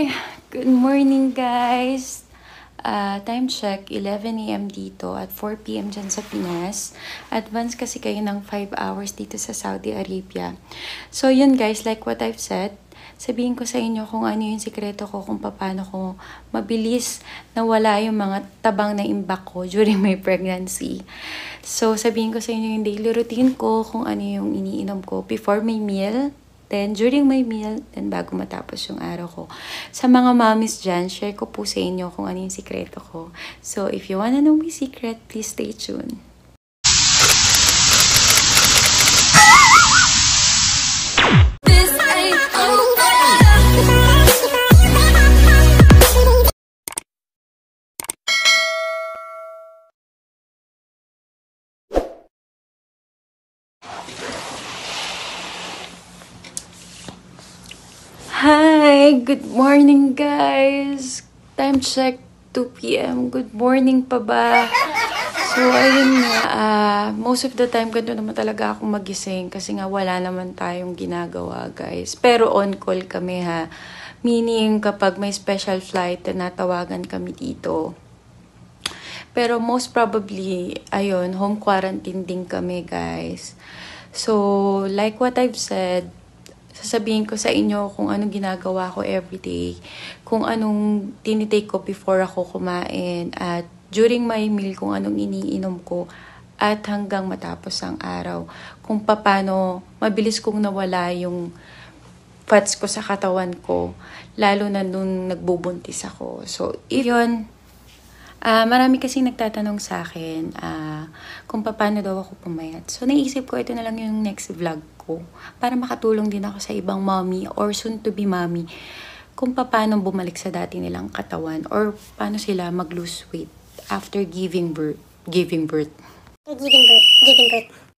Hi! Good morning, guys! Uh, time check, 11 a.m. dito at 4 p.m. dyan sa Pinas. Advance kasi kayo ng 5 hours dito sa Saudi Arabia. So, yun guys, like what I've said, sabihin ko sa inyo kung ano yung sikreto ko, kung paano ko mabilis nawala yung mga tabang na imbak ko during my pregnancy. So, sabihin ko sa inyo yung daily routine ko, kung ano yung iniinom ko before my meal, Then, during my meal, then bago matapos yung araw ko. Sa mga mommies dyan, share ko po sa inyo kung ano yung sikreto ko. So, if you wanna know my secret, please stay tuned. Good morning, guys! Time check, 2 p.m. Good morning pa ba? So, ayun nga, uh, most of the time, ganito naman talaga ako magising kasi nga wala naman tayong ginagawa, guys. Pero on call kami, ha? Meaning, kapag may special flight, natawagan kami dito. Pero most probably, ayun, home quarantine din kami, guys. So, like what I've said, sasabihin ko sa inyo kung anong ginagawa ko everyday, kung anong tinitake ko before ako kumain, at during my meal kung anong iniinom ko, at hanggang matapos ang araw. Kung paano mabilis kong nawala yung fats ko sa katawan ko, lalo na nung nagbubuntis ako. So, yun, Uh, marami kasi nagtatanong sa akin uh, kung paano daw ako pumayat. So, naisip ko, ito na lang yung next vlog ko para makatulong din ako sa ibang mommy or soon-to-be mommy kung paano bumalik sa dati nilang katawan or paano sila mag-lose weight after giving birth. Giving birth. Giving birth. Giving birth.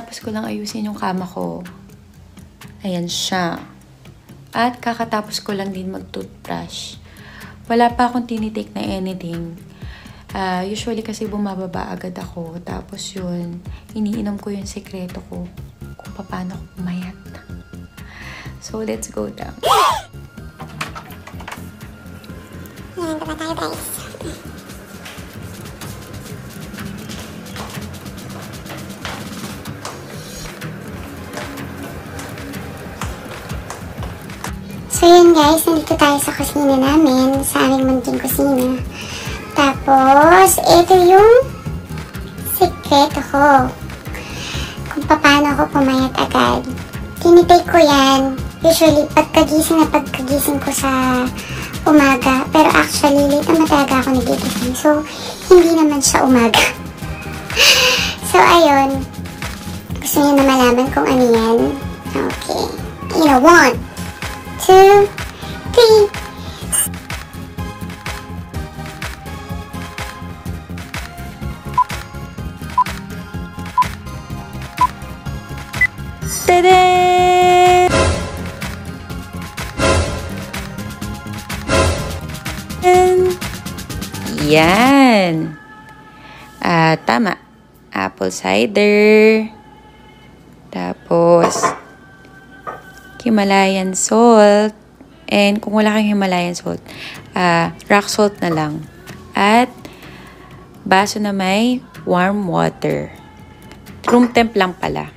Kakatapos ko lang ayusin yung kama ko. Ayan siya. At kakatapos ko lang din mag-toothbrush. Wala pa akong tinitake na anything. Uh, usually kasi bumababa agad ako. Tapos yun, iniinom ko yung sekreto ko kung paano ako pumayat. So, let's go down. Yan, diba tayo guys? Guys, nandito tayo sa kusina namin, sa aming munting kusina. Tapos, ito yung sikreto ko. Kung paano ako pumayat agad. Tinitake ko yan, usually pagkagising na pagkagising ko sa umaga. Pero actually, late naman talaga ako nagigising. So, hindi naman siya umaga. so, ayun. Gusto niyo na malaman kung ano yan? Okay. You know, one, two, Apple cider. Tapos, Himalayan salt. And kung wala kang Himalayan salt, ah, rock salt na lang. At, baso na may warm water. Room temp lang pala.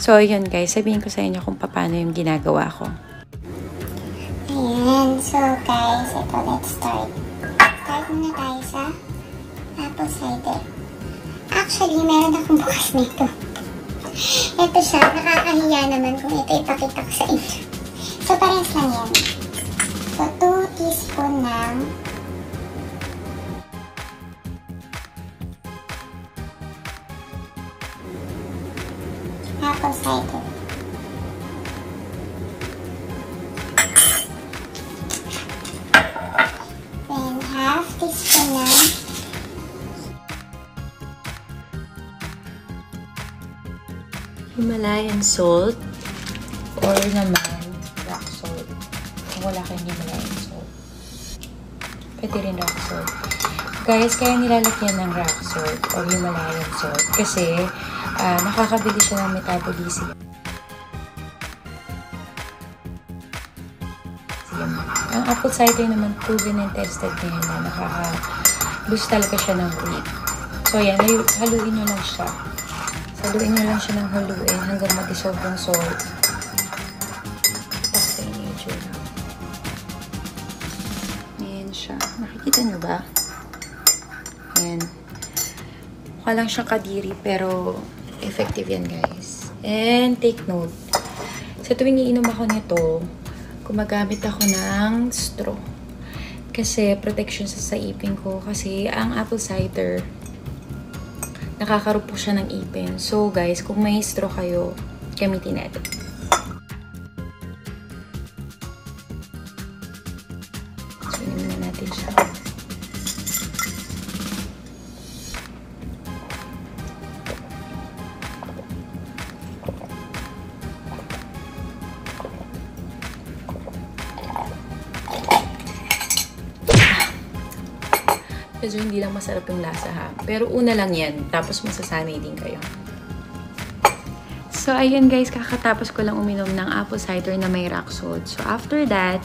So, yun guys, sabihin ko sa inyo kung paano yung ginagawa ko. Ayan. So, guys, ito, let's start. Start muna tayo sa apple cider. Actually, meron akong bukas nito. Ito siya. Nakakahiya naman kung ito ipakita ko sa inyo. So, parehas lang yan. So, 2 teaspoon ng apple cider. Himalayan salt or naman rock salt. Kung wala kayong Himalayan salt. Pwede rin rock salt. Guys, kaya nilalagyan ng rock salt or Himalayan salt kasi ah, nakakabili siya ng metabolism. Ang apple cider naman proven and tested ngayon na nakaka-boost talaga siya ng weight. So, yan. halu- Haluin nyo lang siya. Haluin nyo lang siya ng haluin hanggang mag-dissolve yung salt. Tapos sa inyo yung tsura. Ayan siya. Nakikita nyo ba? Ayan. Mukha lang siyang kadiri pero effective yan guys. And take note. Sa tuwing iinom ako nito, gumagamit ako ng straw. Kasi protection sa sa ipin ko. Kasi ang apple cider, nakakarupo siya ng ipin. So guys, kung may straw kayo, gamitin natin. Medyo hindi lang masarap yung lasa ha. Pero una lang yan, tapos masasanay din kayo. So, ayun guys, kakatapos ko lang uminom ng apple cider na may rock salt. So, after that,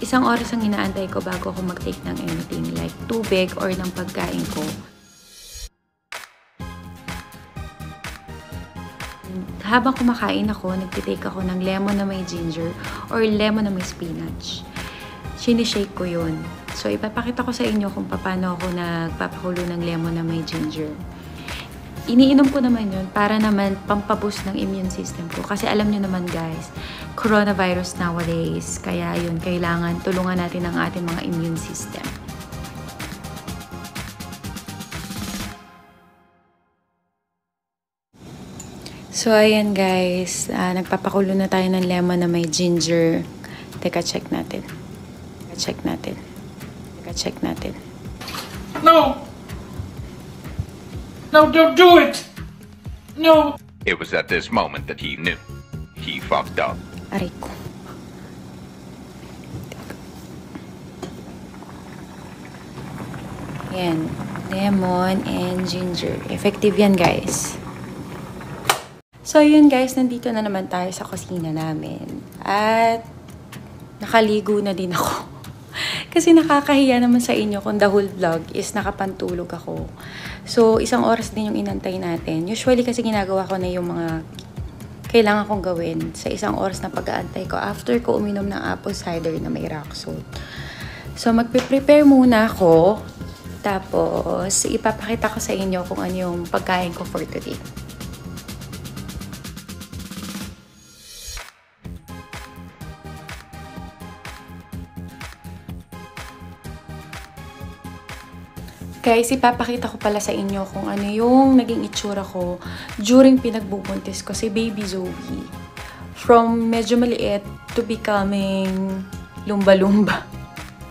isang oras ang inaantay ko bago ako mag-take ng anything like tubig or ng pagkain ko. Habang kumakain ako, nagtitake ako ng lemon na may ginger or lemon na may spinach. Sinishake ko yun. So, ipapakita ko sa inyo kung paano ako nagpapakulo ng lemon na may ginger. Iniinom ko naman yun para naman pampaboost ng immune system ko. Kasi alam nyo naman guys, coronavirus nowadays. Kaya yun, kailangan tulungan natin ang ating mga immune system. So, ayan guys. ah, nagpapakulo na tayo ng lemon na may ginger. Teka, check natin. Check natin. Check natin. No! No, don't do it! No! It was at this moment that he knew. He fucked up. Aray ko. Yan. Lemon and ginger. Effective yan, guys. So, yun guys. Nandito na naman tayo sa kusina namin. At, nakaligo na din ako. Kasi nakakahiya naman sa inyo kung the whole vlog is nakapantulog ako. So, isang oras din yung inantay natin. Usually kasi ginagawa ko na yung mga kailangan kong gawin sa isang oras na pag-aantay ko after ko uminom ng apple cider na may rock salt. So, magpe-prepare muna ako. Tapos, ipapakita ko sa inyo kung ano yung pagkain ko for today. Guys, ipapakita ko pala sa inyo kung ano yung naging itsura ko during pinagbubuntis ko si Baby Zoe. from medyo maliit to becoming lumba-lumba.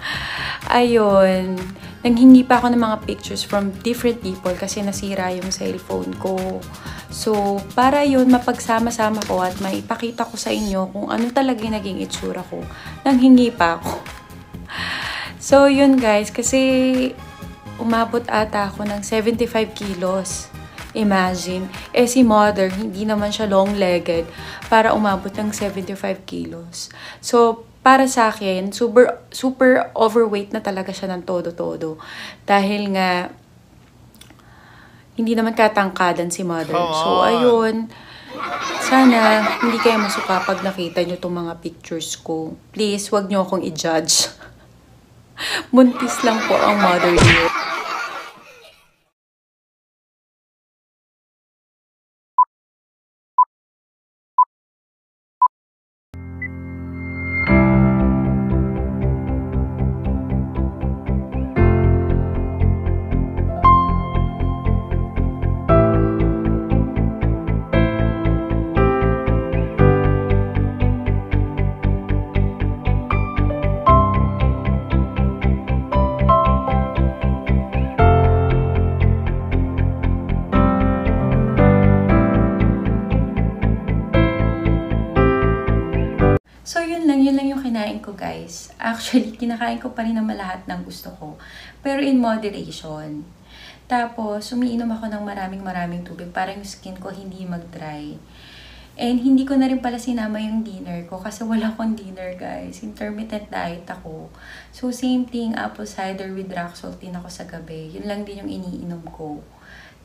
Ayun. Nanghingi pa ako ng mga pictures from different people kasi nasira yung cellphone ko. So, para yun, mapagsama-sama ko at maipakita ko sa inyo kung ano talaga yung naging itsura ko. Nanghingi pa ako. So, yun guys, kasi umabot ata ako ng 75 kilos. Imagine. Eh si mother, hindi naman siya long-legged para umabot ng 75 kilos. So, para sa akin, super, super overweight na talaga siya ng todo-todo. Dahil nga, hindi naman katangkadan si mother. So, ayun. Sana hindi kayo masuka pag nakita nyo itong mga pictures ko. Please, wag nyo akong i-judge. Buntis lang po ang mother niyo. Ko, guys. Actually, kinakain ko pa rin naman lahat ng gusto ko. Pero in moderation. Tapos, umiinom ako ng maraming maraming tubig para yung skin ko hindi mag-dry. And hindi ko na rin pala sinama yung dinner ko kasi wala akong dinner, guys. Intermittent diet ako. So, same thing, apple cider with din ako sa gabi. Yun lang din yung iniinom ko.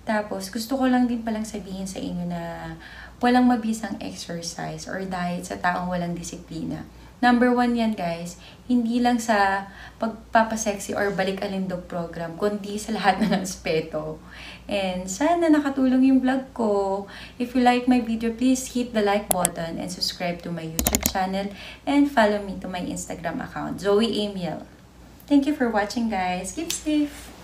Tapos, gusto ko lang din palang sabihin sa inyo na walang mabisang exercise or diet sa taong walang disiplina. Number one yan guys, hindi lang sa pagpapasexy or balik alindog program, kundi sa lahat ng aspeto. And sana nakatulong yung vlog ko. If you like my video, please hit the like button and subscribe to my YouTube channel and follow me to my Instagram account, Zoe Amiel. Thank you for watching guys. Keep safe!